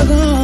of all.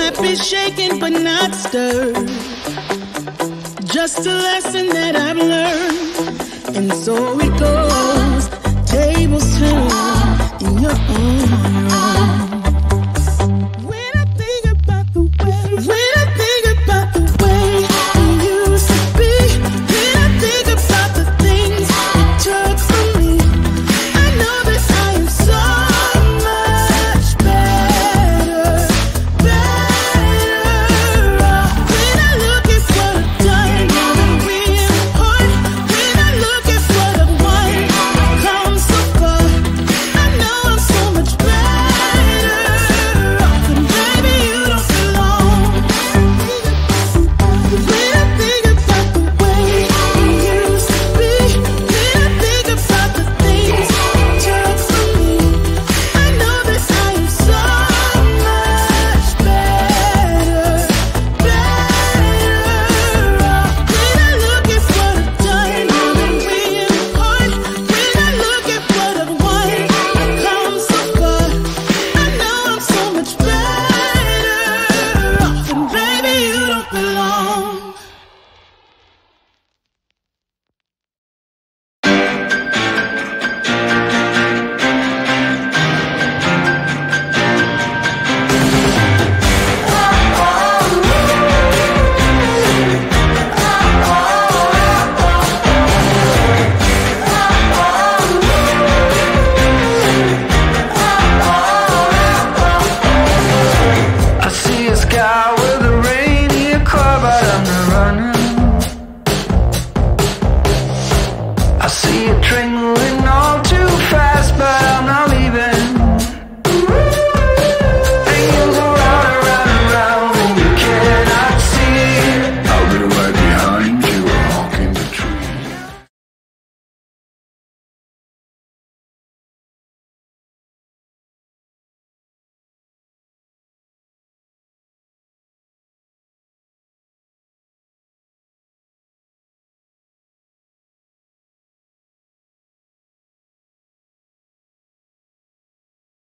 could be shaken but not stirred. Just a lesson that I've learned. And so it goes, tables turn in your own.